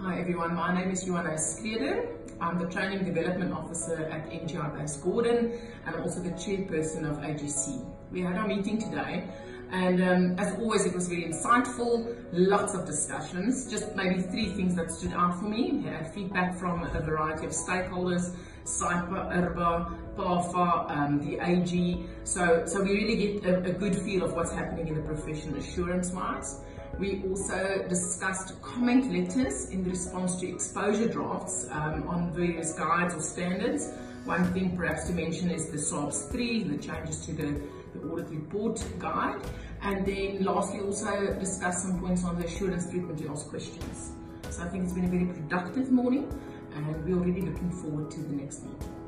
Hi everyone, my name is Juané Schreuder. I'm the Training Development Officer at NGI Base Gordon and I'm also the chairperson of AGC. We had our meeting today and um, as always it was really insightful, lots of discussions, just maybe three things that stood out for me. We had feedback from a variety of stakeholders, SAIPA, IRBA, PAFA, um, the AG, so, so we really get a, a good feel of what's happening in the profession assurance-wise. We also discussed comment letters in response to exposure drafts um, on various guides or standards. One thing perhaps to mention is the SAAPS 3, the changes to the, the audit report guide. And then lastly also discuss some points on the assurance frequently asked questions. So I think it's been a very productive morning and we're already looking forward to the next meeting.